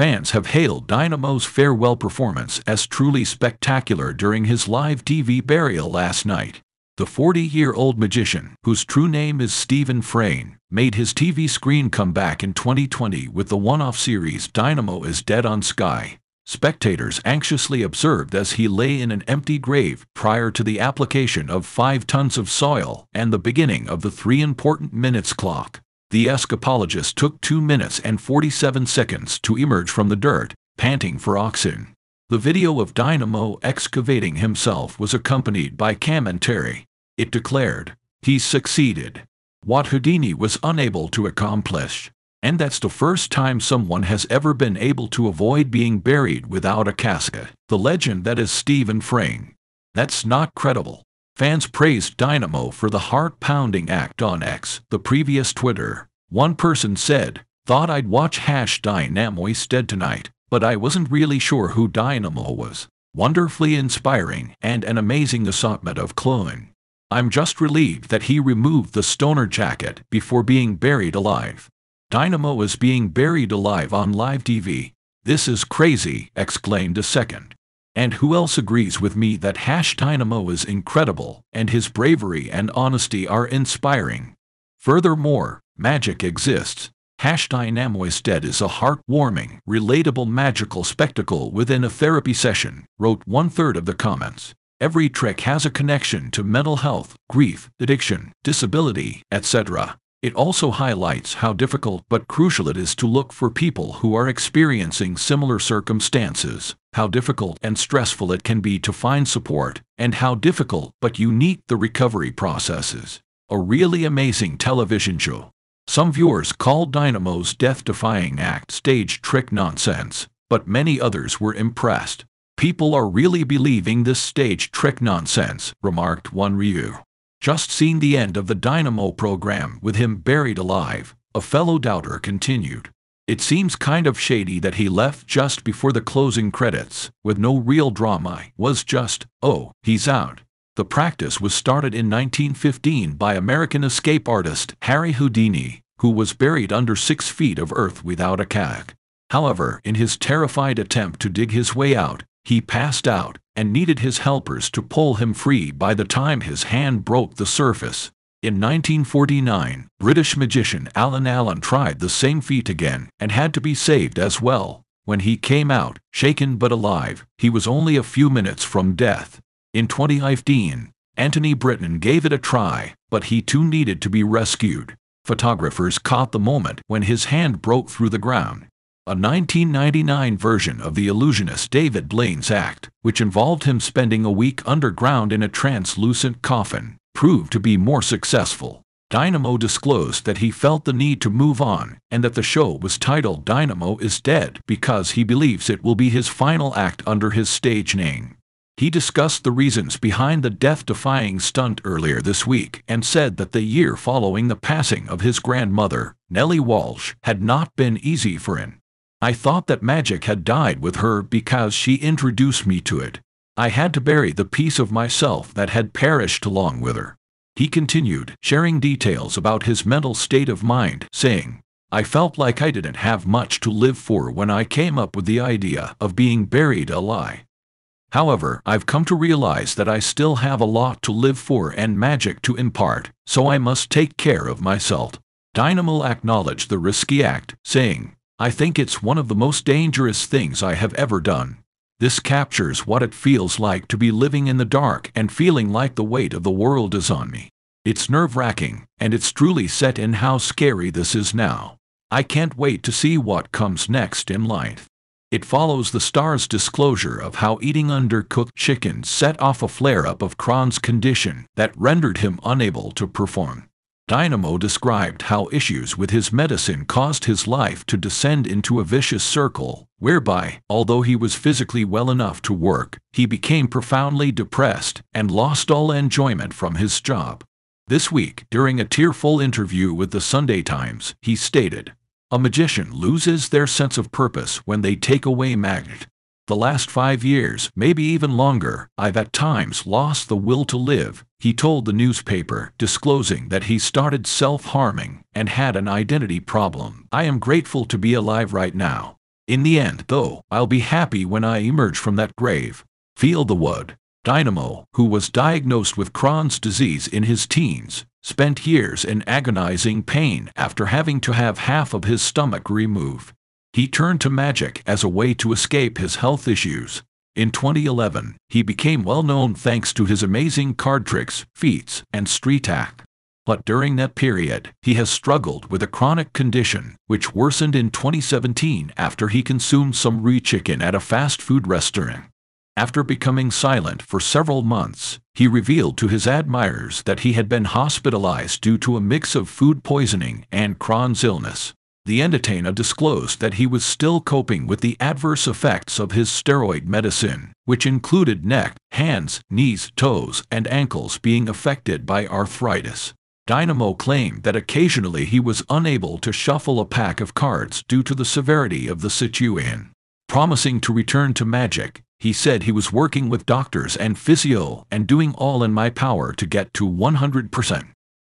Fans have hailed Dynamo's farewell performance as truly spectacular during his live TV burial last night. The 40-year-old magician, whose true name is Steven Frayne, made his TV screen comeback in 2020 with the one-off series Dynamo is Dead on Sky. Spectators anxiously observed as he lay in an empty grave prior to the application of five tons of soil and the beginning of the three important minutes clock. The escapologist took 2 minutes and 47 seconds to emerge from the dirt, panting for oxygen. The video of Dynamo excavating himself was accompanied by commentary. It declared, He succeeded. What Houdini was unable to accomplish. And that's the first time someone has ever been able to avoid being buried without a casket. The legend that is Steven Frayne. That's not credible. Fans praised Dynamo for the heart-pounding act on X, the previous Twitter. One person said, Thought I'd watch Hash Dynamo instead tonight, but I wasn't really sure who Dynamo was. Wonderfully inspiring and an amazing assortment of clothing. I'm just relieved that he removed the stoner jacket before being buried alive. Dynamo is being buried alive on live TV. This is crazy, exclaimed a second. And who else agrees with me that Hash Dynamo is incredible and his bravery and honesty are inspiring? Furthermore, magic exists. Hash Dynamo is Dead is a heartwarming, relatable magical spectacle within a therapy session, wrote one third of the comments. Every trick has a connection to mental health, grief, addiction, disability, etc. It also highlights how difficult but crucial it is to look for people who are experiencing similar circumstances, how difficult and stressful it can be to find support, and how difficult but unique the recovery process is. A really amazing television show. Some viewers called Dynamo's death-defying act stage trick nonsense, but many others were impressed. People are really believing this stage trick nonsense, remarked one review. Just seen the end of the Dynamo program with him buried alive, a fellow doubter continued. It seems kind of shady that he left just before the closing credits, with no real drama, was just, oh, he's out. The practice was started in 1915 by American escape artist Harry Houdini, who was buried under six feet of earth without a cag. However, in his terrified attempt to dig his way out, he passed out and needed his helpers to pull him free by the time his hand broke the surface. In 1949, British magician Alan Allen tried the same feat again and had to be saved as well. When he came out, shaken but alive, he was only a few minutes from death. In 2015, Antony Britton gave it a try, but he too needed to be rescued. Photographers caught the moment when his hand broke through the ground a 1999 version of the illusionist David Blaine's act, which involved him spending a week underground in a translucent coffin, proved to be more successful. Dynamo disclosed that he felt the need to move on and that the show was titled Dynamo is Dead because he believes it will be his final act under his stage name. He discussed the reasons behind the death-defying stunt earlier this week and said that the year following the passing of his grandmother, Nellie Walsh, had not been easy for him. I thought that magic had died with her because she introduced me to it. I had to bury the piece of myself that had perished along with her. He continued, sharing details about his mental state of mind, saying, I felt like I didn't have much to live for when I came up with the idea of being buried alive. However, I've come to realize that I still have a lot to live for and magic to impart, so I must take care of myself. Dynamo acknowledged the risky act, saying, I think it's one of the most dangerous things I have ever done. This captures what it feels like to be living in the dark and feeling like the weight of the world is on me. It's nerve-wracking, and it's truly set in how scary this is now. I can't wait to see what comes next in life. It follows the star's disclosure of how eating undercooked chicken set off a flare-up of Crohn's condition that rendered him unable to perform. Dynamo described how issues with his medicine caused his life to descend into a vicious circle, whereby, although he was physically well enough to work, he became profoundly depressed and lost all enjoyment from his job. This week, during a tearful interview with the Sunday Times, he stated, A magician loses their sense of purpose when they take away magnet, the last five years, maybe even longer, I've at times lost the will to live, he told the newspaper, disclosing that he started self-harming and had an identity problem. I am grateful to be alive right now. In the end, though, I'll be happy when I emerge from that grave. Feel the wood. Dynamo, who was diagnosed with Crohn's disease in his teens, spent years in agonizing pain after having to have half of his stomach removed. He turned to magic as a way to escape his health issues. In 2011, he became well known thanks to his amazing card tricks, feats, and street act. But during that period, he has struggled with a chronic condition, which worsened in 2017 after he consumed some raw chicken at a fast food restaurant. After becoming silent for several months, he revealed to his admirers that he had been hospitalized due to a mix of food poisoning and Crohn's illness. The entertainer disclosed that he was still coping with the adverse effects of his steroid medicine, which included neck, hands, knees, toes, and ankles being affected by arthritis. Dynamo claimed that occasionally he was unable to shuffle a pack of cards due to the severity of the situation. Promising to return to magic, he said he was working with doctors and physio and doing all in my power to get to 100%.